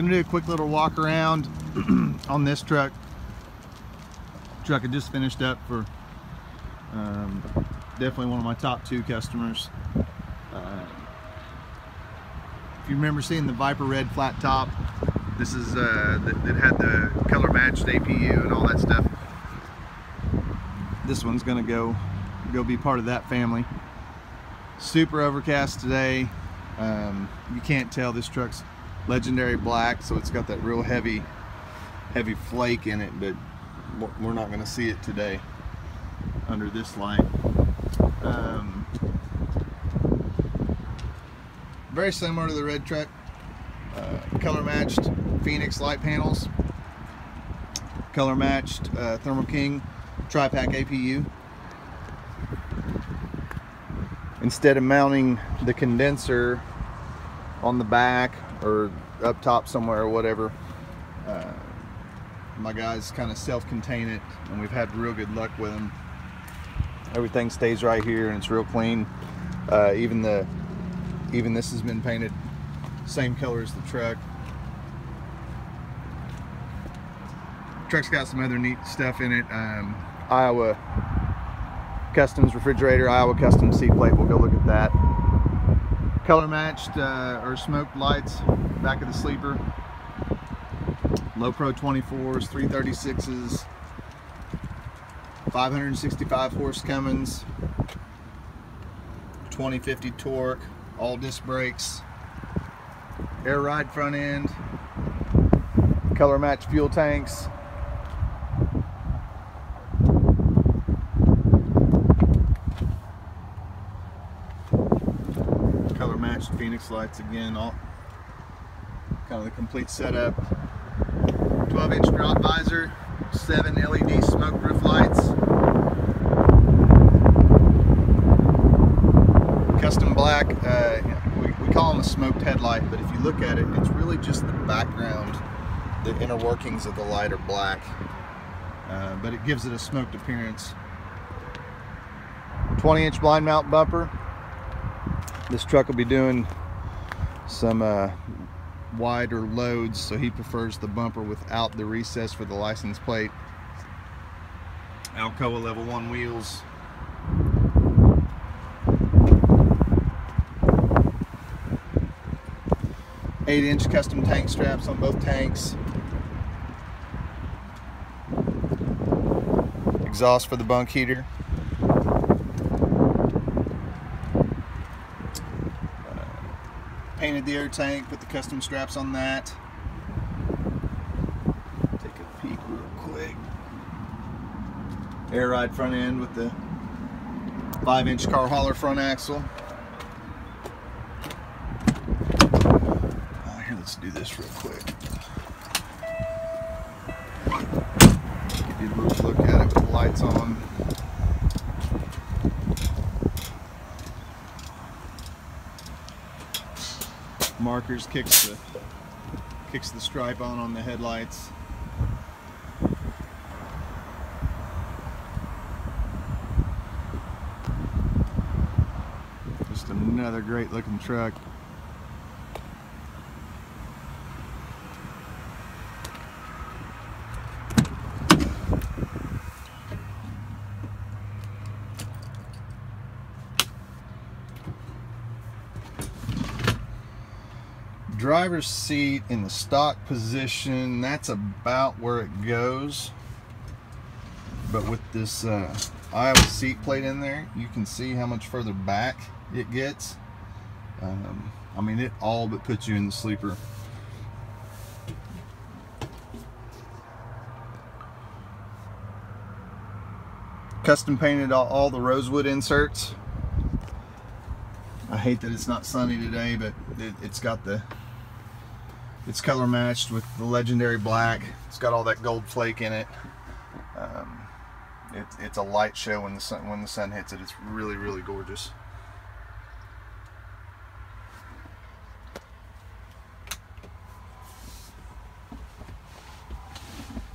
Gonna do a quick little walk around on this truck. Truck I just finished up for um, definitely one of my top two customers. Uh, if you remember seeing the Viper Red flat top, this is uh, that, that had the color matched APU and all that stuff. This one's gonna go go be part of that family. Super overcast today. Um, you can't tell this truck's legendary black, so it's got that real heavy, heavy flake in it, but we're not going to see it today under this light. Um, very similar to the red truck, uh, color matched Phoenix light panels, color matched uh, Thermo King TriPac APU. Instead of mounting the condenser on the back or up top somewhere or whatever. Uh, my guys kind of self-contain it and we've had real good luck with them. Everything stays right here and it's real clean. Uh, even the even this has been painted same color as the truck. Truck's got some other neat stuff in it. Um, Iowa Customs refrigerator, Iowa Customs seat plate. We'll go look at that color matched uh, or smoked lights back of the sleeper. Low pro 24s 336s 565 horse Cummins 2050 torque all disc brakes air ride front end color matched fuel tanks Phoenix lights again, all kind of the complete setup. 12 inch drop visor, seven LED smoke roof lights. Custom black, uh, we, we call them a smoked headlight, but if you look at it, it's really just the background. The inner workings of the light are black, uh, but it gives it a smoked appearance. 20 inch blind mount bumper, this truck will be doing some uh, wider loads so he prefers the bumper without the recess for the license plate. Alcoa level 1 wheels. Eight inch custom tank straps on both tanks. Exhaust for the bunk heater painted the air tank, put the custom straps on that. Take a peek real quick. Air ride front end with the 5 inch car hauler front axle. Uh, here, let's do this real quick. Give you a little look at it with the lights on. Markers kicks the kicks the stripe on on the headlights. Just another great looking truck. Driver's seat in the stock position that's about where it goes. But with this uh, Iowa seat plate in there you can see how much further back it gets. Um, I mean it all but puts you in the sleeper. Custom painted all, all the rosewood inserts. I hate that it's not sunny today but it, it's got the it's color matched with the legendary black. It's got all that gold flake in it. Um, it it's a light show when the sun when the sun hits it. It's really really gorgeous.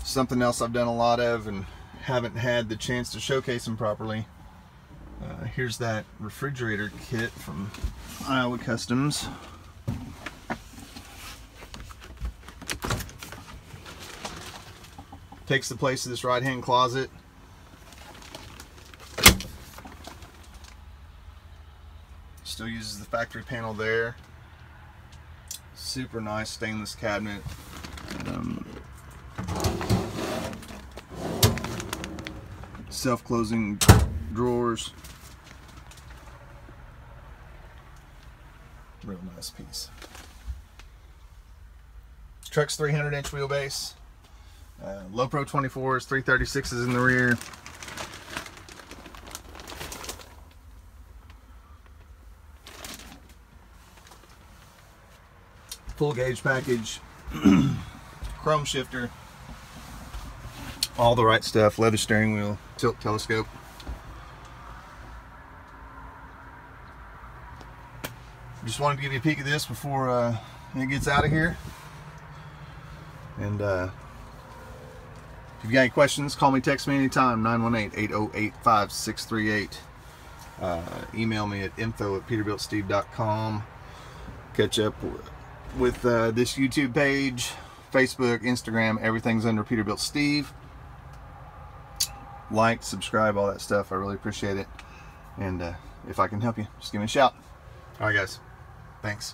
Something else I've done a lot of and haven't had the chance to showcase them properly. Uh, here's that refrigerator kit from Iowa Customs. Takes the place of this right hand closet. Still uses the factory panel there. Super nice stainless cabinet. Um, self-closing drawers. Real nice piece. Truck's 300 inch wheelbase. Uh, Low Pro 24s, 336s in the rear. Full gauge package. Chrome shifter. All the right stuff. Leather steering wheel. Tilt telescope. Just wanted to give you a peek of this before uh, it gets out of here. And uh, if you've got any questions, call me, text me anytime, 918-808-5638. Uh, email me at info at peterbiltsteve.com. Catch up with uh, this YouTube page, Facebook, Instagram, everything's under Peterbilt Steve. Like, subscribe, all that stuff. I really appreciate it. And uh, if I can help you, just give me a shout. All right, guys. Thanks.